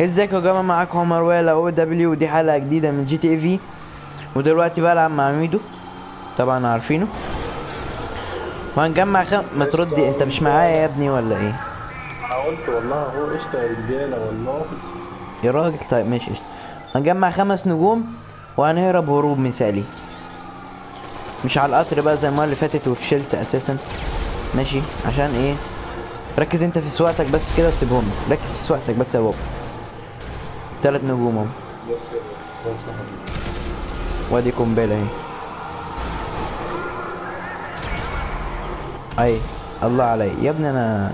ازيكم يا جماعة؟ معاكم عمر وائل OW ودي حلقة جديدة من GTA V ودلوقتي بلعب مع ميدو. طبعا عارفينه. وهنجمع خم... ما تردي انت مش معايا يا ابني ولا إيه؟ أنا قلت والله هو قشطة يا رجالة والله. يا راجل طيب ماشي قشطة. هنجمع خمس نجوم وهنهرب هروب مثالي. مش على القطر بقى زي المرة اللي فاتت وفشلت أساسا. ماشي عشان إيه؟ ركز انت في سواقتك بس كده وسيبهم. ركز في سواقتك بس يا بابا. تلات نجوم اهو وادي قنبله اهي أي الله علي. يا ابني أنا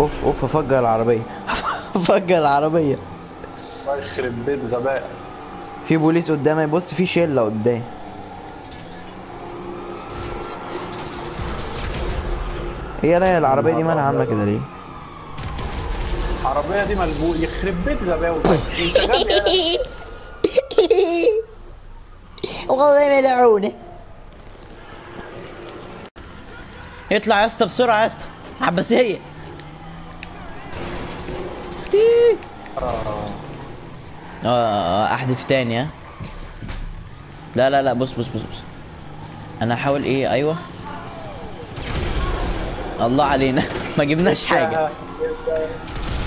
أوف أوف أفجر العربية. أفجر العربية. يخرب بيت غباء في بوليس قدامي. بص في شلة قدام هي لا العربية دي مالها عاملة كده ليه؟ العربية دي ملبوق يخرب بيت غباوتك انت غبي والله ملعونه اطلع يا اسطى بسرعة يا اسطى عباسيه أختي آه آه احذف تاني ها لا لا لا بص بص بص بص أنا هحاول إيه أيوه الله علينا ما جبناش حاجة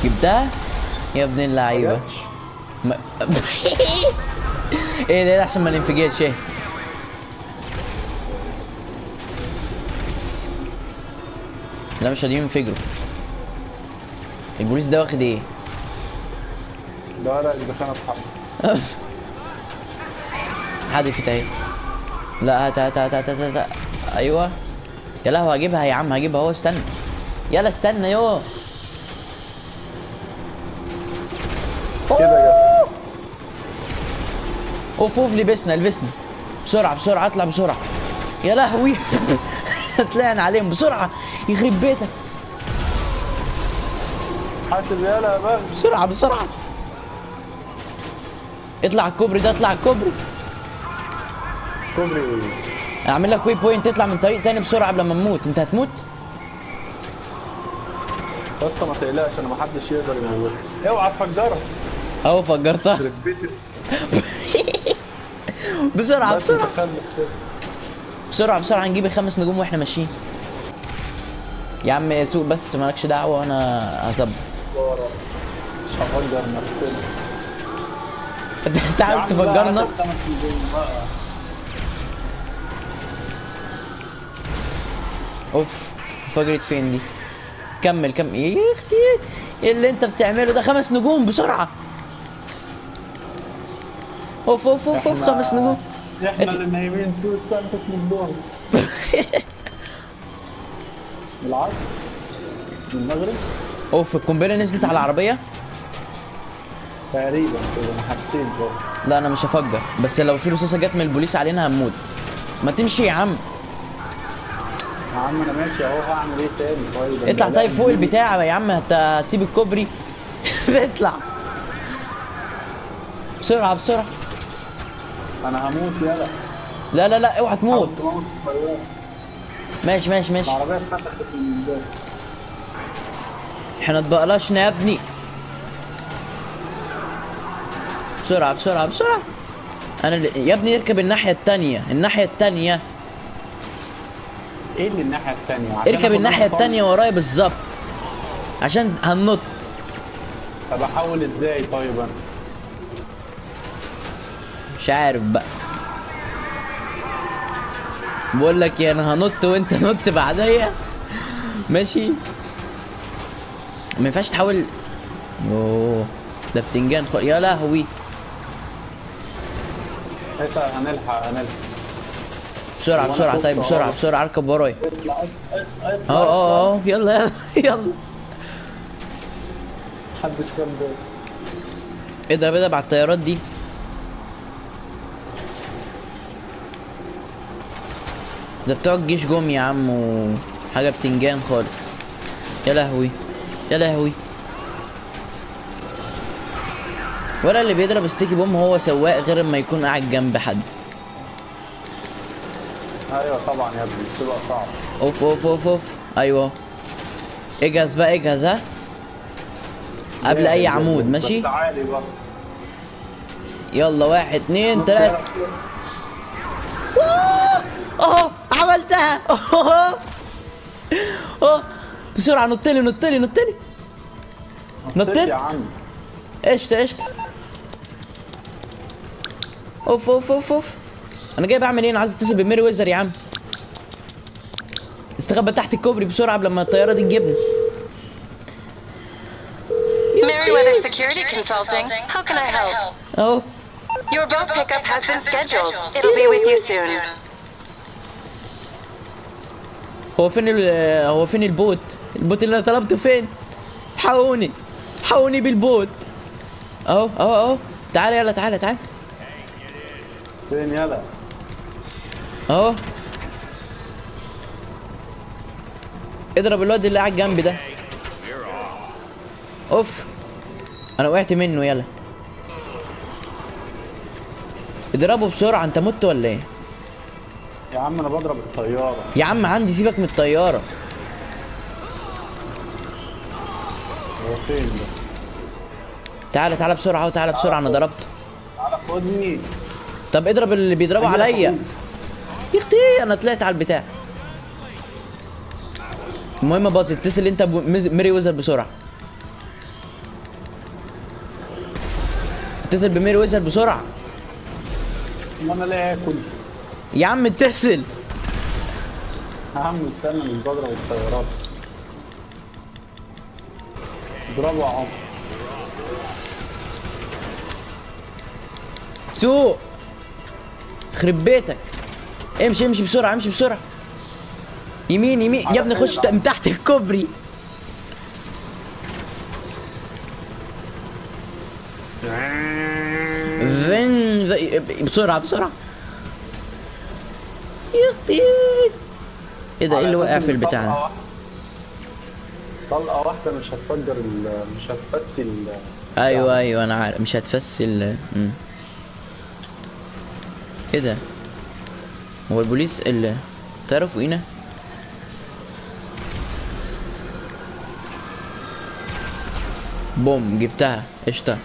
جبتها يا ابن اللعيبة. ما... إيه ده, ده عشان ما ننفجرش إيه لا مش راضيين ينفجروا. البوليس ده واخد إيه؟ لا لا بخانه حق حذفت اهي لا هات هات هات هات. أيوه. يا لهوي هجيبها يا عم هجيبها. اهو استنى. يلا استنى يو. كده يا أوف أوف لبسنا لبسنا. بسرعة بسرعة أطلع بسرعة. يا لهوي. طلعنا عليهم بسرعة. يخرب بيتك. حاسب يالا يا بغل بسرعة بسرعة. اطلع الكوبري ده اطلع الكوبري. كوبري. أنا أعمل لك waypoint تطلع من طريق تاني بسرعة قبل ما نموت أنت هتموت؟ يا اسطى ما تقلقش أنا ما حدش يقدر يموتني اوعى تفجرها. أهو فجرتها. يخرب بيت بسرعة بس بسرعة. تخلف كده بسرعة. بسرعة نجيب الخمس نجوم وإحنا ماشيين. يا عم سوق بس مالكش دعوة وأنا هظبط. هفجر نفسنا انت عايز تفجرنا. أوف فجرت فين دي؟ كمل كمل. يا أختي اللي أنت بتعمله ده خمس نجوم بسرعة. اوف اوف اوف اوف خمس نجوم. إحنا اللي نايمين طول من الظهر العصر من المغرب. اوف القنبلة نزلت على العربية؟ تقريبا كده أنا حسيت برضه لا أنا مش هفجر. بس لو في رصاصه جت من البوليس علينا هنموت. ما تمشي يا عم. يا عم أنا ماشي أهو هعمل إيه تاني؟ طيب اطلع طيب فوق البتاع يا عم هت- هتسيب الكوبري. اطلع. بسرعة بسرعة. أنا هموت يلا لا. لا لا اوعى تموت. ماشي ماشي ماشي. اتفتحت من إحنا اتبقلشنا يا ابني. بسرعة بسرعة بسرعة. أنا اللي... يا ابني اركب الناحية التانية الناحية التانية. إيه اللي الناحية التانية؟ عشان اركب نقطة. التانية ورايا بالظبط. عشان هننط. طب احاول إزاي طيب؟ أنا مش عارف بقى. بقول لك يا أنا هنط وأنت نط بعديا. ماشي. ما ينفعش تحاول. أوه ده بتنجان خ... يا لهوي. هنلحق هنلحق. بسرعة خفت طيب بسرعة أهو. بسرعة. أركب ورايا اهو اهو اهو يلا يلا كان بالي اضرب اضرب على الطيارات دي. ده بتوع الجيش جم يا عم وحاجة بتنجان خالص. يا لهوي. يا لهوي. ولا اللي بيضرب ستيكي بوم هو سواق غير اما يكون قاعد جنب حد. أيوه طبعا يا ابني بتبقى صعب. أوف أوف أوف أوف. أيوه. إجهز بقى إجهز ها؟ قبل أي عمود ماشي؟ بقى يلا واحد اتنين تلاتة. آه عملتها آه آه بسرعة نطلي نطلي نطلي نطيت؟ يا عم. قشطة قشطة. أوف أوف أوف أوف. أنا جاي بعمل إيه؟ أنا عايز أتصل ب Meriwether يا عم. استخبى تحت الكوبري بسرعة قبل ما الطيارة دي تجيبني Meriwether Security Consulting. How can I help? Your boat pickup has been scheduled. It'll be with you soon. هو فين ال هو فين ال boat؟ ال boat اللي أنا طلبته فين؟ الحقوني. الحقوني بال boat. اهو اهو اهو. تعالى يلا تعالى تعالى فين؟ يلا. اهو. اضرب الواد اللي قاعد جنبي ده. اوف. أنا وقعت منه يلا. اضربه بسرعة. انت مت ولا إيه؟ يا عم أنا بضرب الطيارة. يا عم عندي سيبك من الطيارة. هو فين ده؟ تعالى تعالى بسرعة اهو تعالى بسرعة أنا ضربته تعالى خدني طب اضرب اللي بيضربوا عليا. يا أختي أنا طلعت على البتاع. المهم باظ اتصل انت بميري ويزر بسرعة. اتصل بميري ويزر بسرعة. ما أنا لا اكل. يا عم اتصل يا عم استنى مش بضرب الطيارات اضربه يا عمر سوق. خرب بيتك. امشي امشي بسرعة امشي بسرعة. يمين يمين. يا ابني خش من تحت الكوبري. فين في- بسرعة بسرعة. يا أختي إيه ده إيه اللي وقع في البتاع. ده طلقة واحدة مش هتفجر ال مش هتفتي ال أيوه أيوه أنا عارف. مش هتفسل مم. إيه ده؟ هو البوليس اللي طياره فوقينا بوم جبتها. قشطة.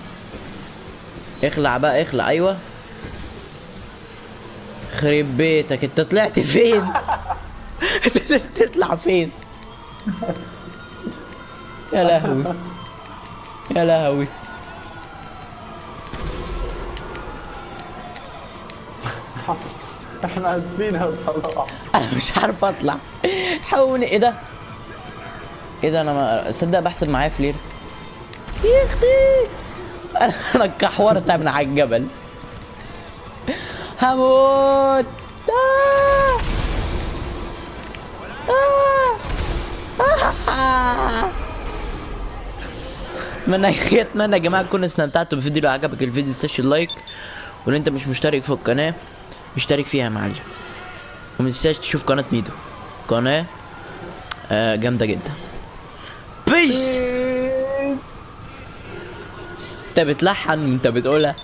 اخلع بقى اخلع. أيوه. خرب بيتك انت طلعت فين؟ تطلع فين؟ يا لهوي. يا لهوي. إحنا اسفين يا صلاح أنا مش عارف أطلع. حوني إيه ده؟ إيه ده؟ أنا ما صدق بحسب معايا فلير. يا أختي. أنا أنا اتكحورت من على الجبل. هموت آه. آه. آه. اتمنى اتمنى يا جماعة تكونوا استمتعتوا بالفيديو لو عجبك الفيديو متنساش اللايك ولو انت مش مشترك في القناة اشترك فيها يا معلم وما تنساش تشوف قناة ميدو قناة آه جامدة جدا بيس انت بتلحن وانت بتقولها